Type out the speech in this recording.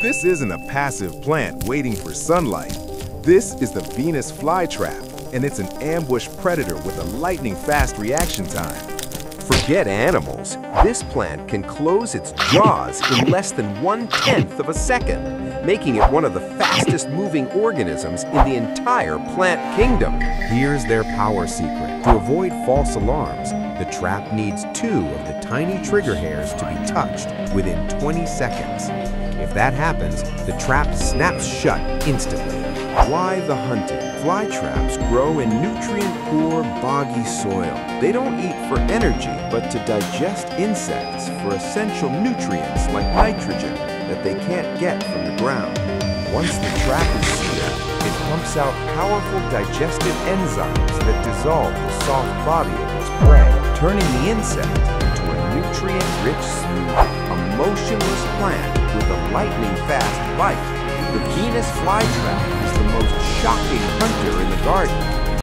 This isn't a passive plant waiting for sunlight. This is the Venus flytrap, and it's an ambush predator with a lightning-fast reaction time. Forget animals. This plant can close its jaws in less than one-tenth of a second, making it one of the fastest-moving organisms in the entire plant kingdom. Here's their power secret. To avoid false alarms, the trap needs two of the tiny trigger hairs to be touched within 20 seconds. If that happens, the trap snaps shut instantly. Why the hunting? Fly traps grow in nutrient-poor, boggy soil. They don't eat for energy, but to digest insects for essential nutrients like nitrogen that they can't get from the ground. Once the trap is sealed, it pumps out powerful digestive enzymes that dissolve the soft body of its prey, turning the insect into a nutrient-rich smoothie, a motionless plant with a lightning-fast bite. The Venus flytrap is the most shocking hunter in the garden